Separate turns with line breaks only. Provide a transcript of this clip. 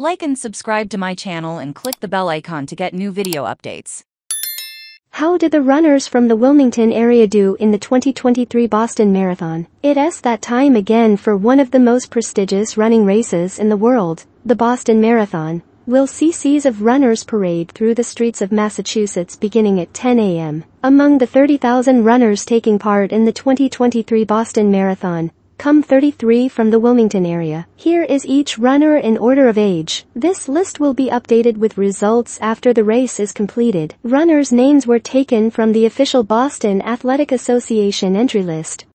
Like and subscribe to my channel and click the bell icon to get new video updates.
How did the runners from the Wilmington area do in the 2023 Boston Marathon? It's that time again for one of the most prestigious running races in the world, the Boston Marathon. We'll see seas of runners parade through the streets of Massachusetts beginning at 10 a.m. Among the 30,000 runners taking part in the 2023 Boston Marathon, come 33 from the Wilmington area. Here is each runner in order of age. This list will be updated with results after the race is completed. Runners' names were taken from the official Boston Athletic Association entry list.